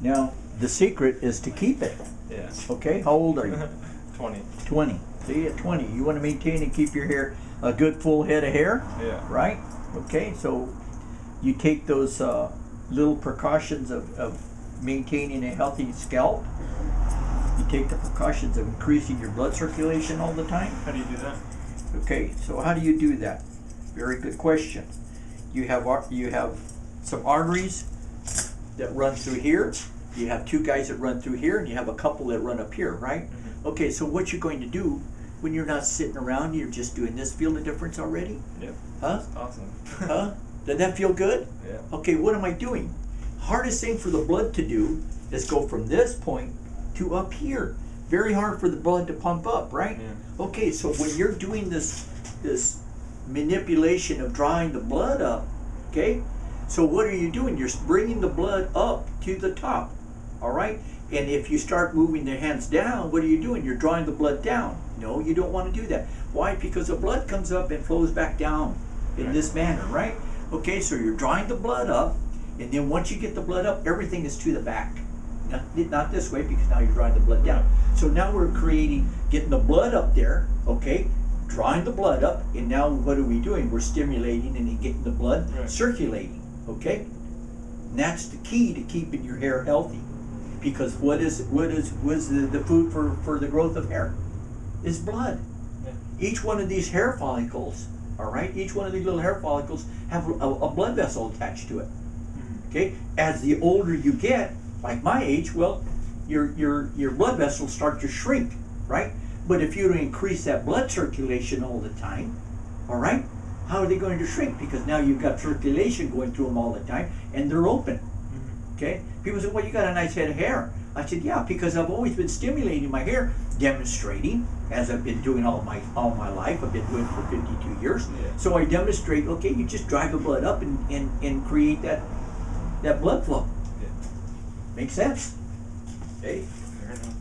Now, the secret is to keep it. Yeah. Okay, how old are you? 20. 20. See, at 20, you want to maintain and keep your hair a good full head of hair, Yeah. right? Okay, so you take those uh, little precautions of, of maintaining a healthy scalp. You take the precautions of increasing your blood circulation all the time. How do you do that? Okay, so how do you do that? Very good question. You have you have some arteries that run through here. You have two guys that run through here, and you have a couple that run up here, right? Mhm. Okay, so what you're going to do when you're not sitting around, you're just doing this. Feel the difference already? Yep. Huh? Awesome. Huh? Did that feel good? Yeah. Okay, what am I doing? Hardest thing for the blood to do is go from this point to up here. Very hard for the blood to pump up, right? Yeah. Okay, so when you're doing this this manipulation of drawing the blood up, okay? So what are you doing? You're bringing the blood up to the top, all right? And if you start moving the hands down, what are you doing? You're drawing the blood down. No, you don't want to do that. Why? Because the blood comes up and flows back down in Right. this manner, right? Okay, so you're drawing the blood up, and then once you get the blood up, everything is to the back. Not, not this way because now you're drawing the blood down. So now we're creating, getting the blood up there, okay? Drawing the blood up, and now what are we doing? We're stimulating and getting the blood Right. circulating, okay? And that's the key to keeping your hair healthy. Because what is what is what is the, the food for, for the growth of hair? Is blood. Yeah. Each one of these hair follicles, all right, each one of these little hair follicles have a, a blood vessel attached to it. Mhm. Okay, as the older you get, like my age, well, your your your blood vessels start to shrink, right? But if you don't increase that blood circulation all the time, all right, how are they going to shrink? Because now you've got circulation going through them all the time, and they're open. Mhm. Okay, people say, "Well, you got a nice head of hair." I said, "Yeah, because I've always been stimulating my hair, demonstrating as I've been doing all my all my life. I've been doing it for 52 years. Yeah. So I demonstrate. Okay, you just drive the blood up and and, and create that that blood flow. Yeah. Makes sense. Okay, Fair enough.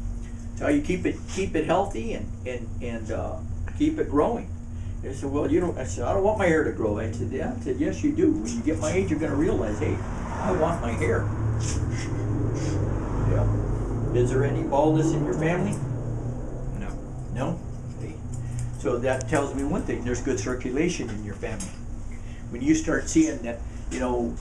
So you keep it keep it healthy and and and uh, keep it growing. They said, "Well, you don't." I said, "I don't want my hair to grow." I said, "Yeah." I said, "Yes, you do. When you get my age, you're going to realize, hey, I want my hair." Yeah. Is there any baldness in your family? No. No. Okay. So that tells me one thing: there's good circulation in your family. When you start seeing that, you know,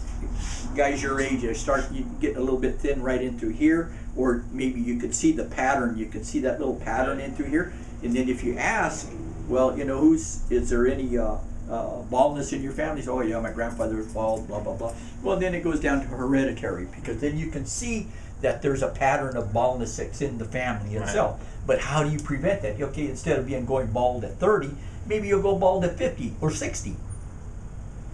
guys your age, you start you get a little bit thin right in through here, or maybe you could see the pattern. You can see that little pattern in through here, and then if you ask, well, you know, who's is there any uh, uh, baldness in your family? So, oh yeah, my grandfather was bald, blah blah blah. Well, then it goes down to hereditary because then you can see that there's a pattern of baldness that's in the family itself. Right. itself. But how do you prevent that? Okay, instead of being going bald at 30, maybe you'll go bald at 50 or 60.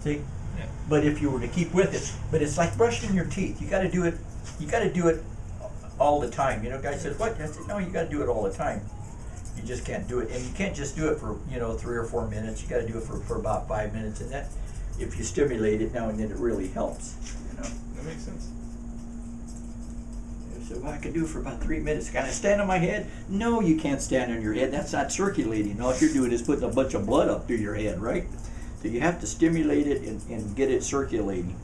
See? Yeah. But if you were to keep with it, but it's like brushing your teeth. You got to do it. You got to do it all the time. You know, guy says, "What?" I said, "No, you got to do it all the time. You just can't do it, and you can't just do it for you know three or four minutes. You got to do it for, for about five minutes, and that if you stimulate it now and then, it really helps. You know." That makes sense. So well, I can do it for about three minutes. Can I stand on my head? No, you can't stand on your head. That's not circulating. All you're doing is putting a bunch of blood up through your head, right? So you have to stimulate it and, and get it circulating.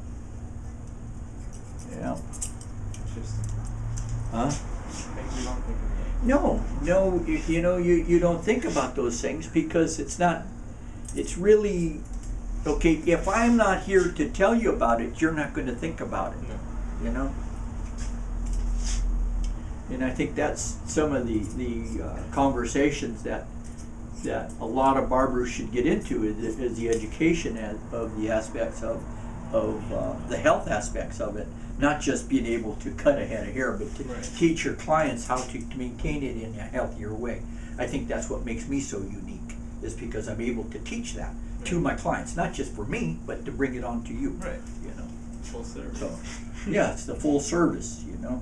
Yeah. Huh? things you don't think of. No, no. You, you know, you, you don't think about those things because it's not. It's really okay. If I'm not here to tell you about it, you're not going to think about it. No. you know. And I think that's some of the the uh, conversations that that a lot of barbers should get into is, is the education as, of the aspects of of uh, the health aspects of it, not just being able to cut a head of hair, but to Right. teach your clients how to, to maintain it in a healthier way. I think that's what makes me so unique, is because I'm able to teach that to my clients, not just for me, but to bring it on to you. Right. You know. Full service. So, yeah, it's the full service, you know.